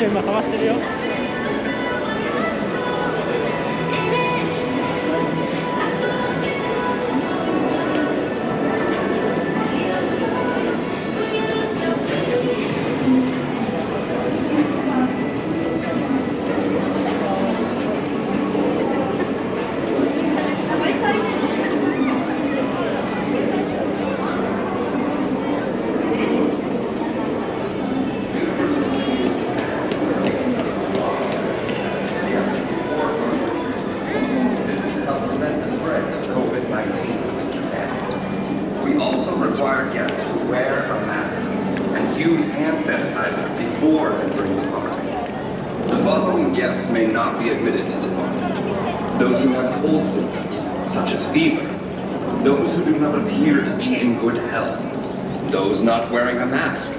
ちは今探してるよ。We also require guests to wear a mask and use hand sanitizer before entering the park. The following guests may not be admitted to the park. Those who have cold symptoms, such as fever. Those who do not appear to be in good health. Those not wearing a mask.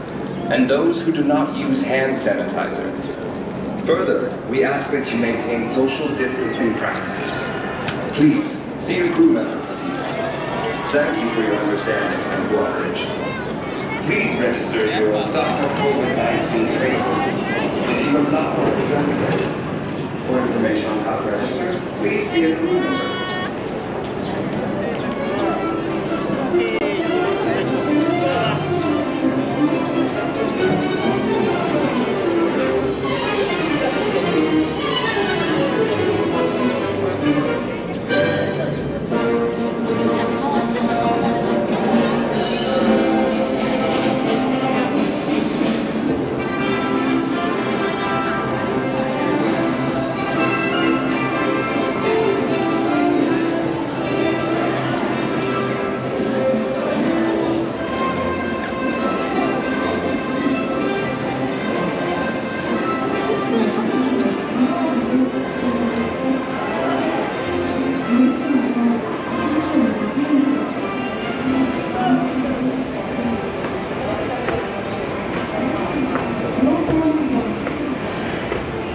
And those who do not use hand sanitizer. Further, we ask that you maintain social distancing practices. Please see a crew member. Thank you for your understanding and cooperation. Please register your Osaka COVID-19 traces if you have not already done so. For information on how to register, please see a crew member.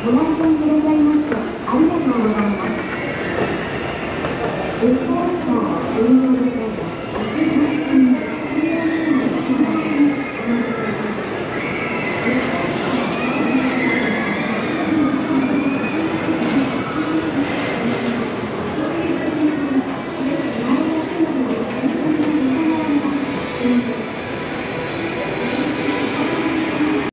ご来店くださいましてありがとうございます。